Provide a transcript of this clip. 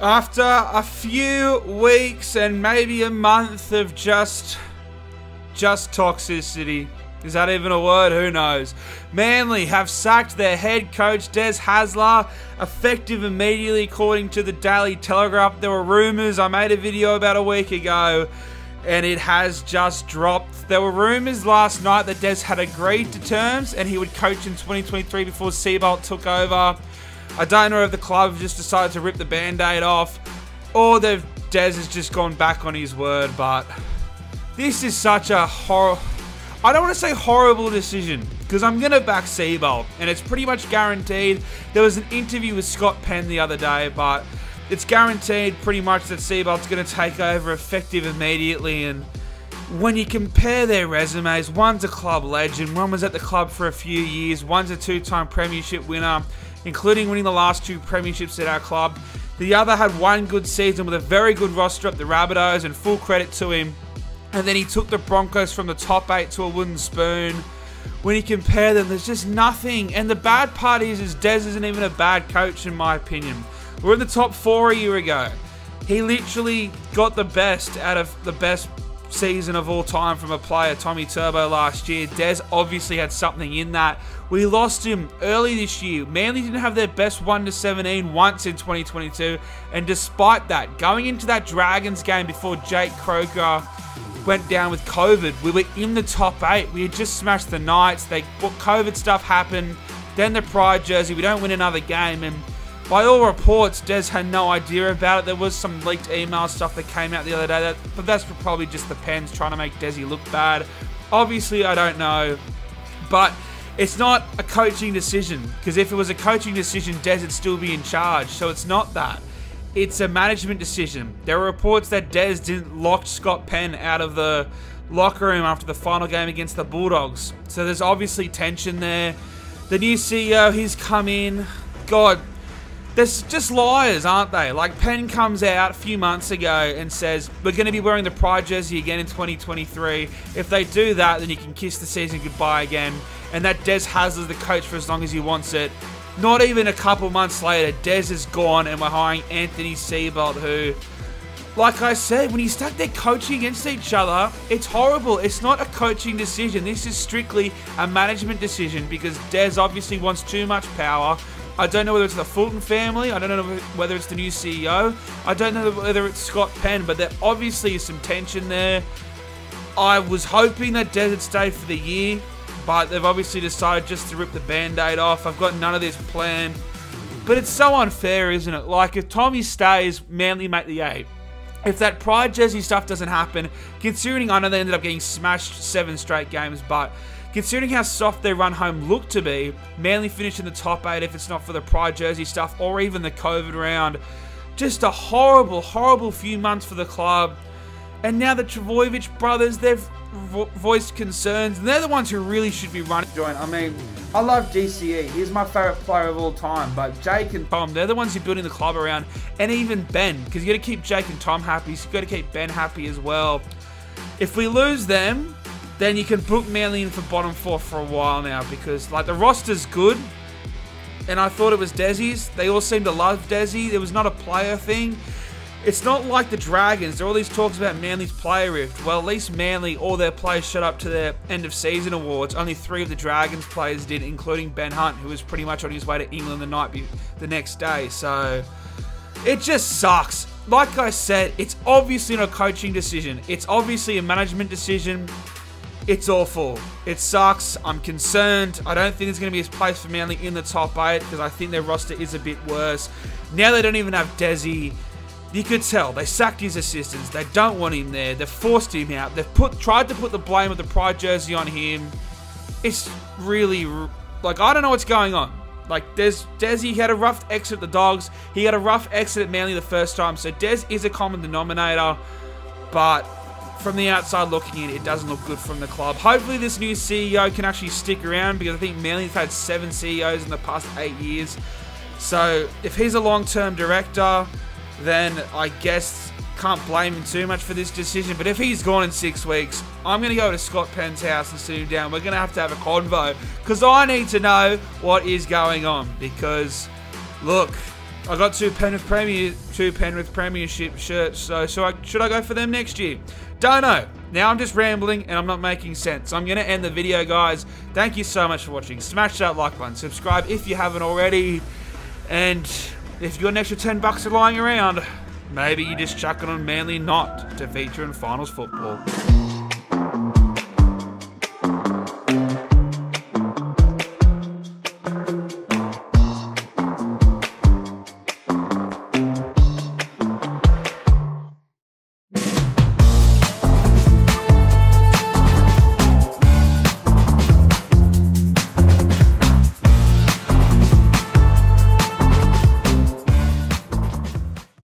After a few weeks and maybe a month of just just toxicity. Is that even a word? Who knows? Manly have sacked their head coach Des Hasler, effective immediately, according to the Daily Telegraph. There were rumours. I made a video about a week ago, and it has just dropped. There were rumours last night that Des had agreed to terms and he would coach in 2023 before Seibold took over. I don't know if the club have just decided to rip the band-aid off, or they've Des has just gone back on his word, but this is such a horror. I don't want to say horrible decision because I'm going to back Seibold, and it's pretty much guaranteed. There was an interview with Scott Penn the other day, but it's guaranteed pretty much that Seibold's going to take over effective immediately. And when you compare their resumes, one's a club legend, one was at the club for a few years, one's a two time premiership winner, including winning the last two premierships at our club. The other had one good season with a very good roster at the Rabbitohs, and full credit to him. And then he took the Broncos from the top eight to a wooden spoon. When you compare them, there's just nothing. And the bad part is, is Des isn't even a bad coach, in my opinion. We're in the top four a year ago. He literally got the best out of the best season of all time from a player, Tommy Turbo, last year. Des obviously had something in that. We lost him early this year. Manly didn't have their best 1 to 17 once in 2022. And despite that, going into that Dragons game before Jake Croker went down with COVID. We were in the top eight. We had just smashed the Knights. They COVID stuff happened. Then the Pride jersey. We don't win another game. And by all reports, Des had no idea about it. There was some leaked email stuff that came out the other day. That, but that's probably just the Penns trying to make Desi look bad. Obviously, I don't know. But it's not a coaching decision. Because if it was a coaching decision, Des would still be in charge. So it's not that. It's a management decision. There are reports that Des didn't lock Scott Penn out of the locker room after the final game against the Bulldogs. So there's obviously tension there. The new CEO, he's come in. God, there's just liars, aren't they? Like Penn comes out a few months ago and says, We're going to be wearing the Pride jersey again in 2023. If they do that, then you can kiss the season goodbye again. And that Des Hasler's the coach for as long as he wants it. Not even a couple months later, Des is gone and we're hiring Anthony Seibold, who, like I said, when you start their coaching against each other, it's horrible. It's not a coaching decision. This is strictly a management decision because Des obviously wants too much power. I don't know whether it's the Fulton family. I don't know whether it's the new CEO. I don't know whether it's Scott Penn, but there obviously is some tension there. I was hoping that Desert would stay for the year but they've obviously decided just to rip the band-aid off. I've got none of this planned. But it's so unfair, isn't it? Like, if Tommy stays, Manly make the eight. If that Pride jersey stuff doesn't happen, considering I know they ended up getting smashed seven straight games, but considering how soft their run home looked to be, Manly finish in the top eight if it's not for the Pride jersey stuff or even the COVID round. Just a horrible, horrible few months for the club. And now the Trbojevic brothers, they've vo voiced concerns, and they're the ones who really should be running joint. I mean, I love DCE. He's my favourite player of all time. But Jake and Tom, they're the ones who are building the club around, and even Ben, because you got to keep Jake and Tom happy. So you got to keep Ben happy as well. If we lose them, then you can book Manly in for bottom four for a while now, because like the roster's good. And I thought it was Desi's. They all seem to love Desi. It was not a player thing. It's not like the Dragons. There are all these talks about Manly's player rift. Well, at least Manly, all their players shut up to their end of season awards. Only three of the Dragons players did, including Ben Hunt, who was pretty much on his way to England the night the next day. So it just sucks. Like I said, it's obviously not a coaching decision. It's obviously a management decision. It's awful. It sucks. I'm concerned. I don't think there's going to be a place for Manly in the top eight because I think their roster is a bit worse. Now they don't even have Desi. You could tell they sacked his assistants. They don't want him there. They've forced him out. They've put tried to put the blame of the Pride jersey on him. It's really like I don't know what's going on. Like Des Desi had a rough exit at the Dogs. He had a rough exit at Manly the first time. So Des is a common denominator, but from the outside looking in, it doesn't look good from the club. Hopefully, this new CEO can actually stick around because I think Manly's had seven CEOs in the past eight years. So if he's a long-term director then I guess can't blame him too much for this decision. But if he's gone in six weeks, I'm going to go to Scott Penn's house and sit him down. We're going to have to have a convo because I need to know what is going on. Because, look, I got two Penrith Premier, two Penrith Premiership shirts. So, so I, should I go for them next year? Don't know. Now I'm just rambling and I'm not making sense. I'm gonna end the video, guys. Thank you so much for watching. Smash that like button, subscribe if you haven't already, and if you got an extra 10 bucks lying around, maybe you just chuck it on Manly not to feature in finals football.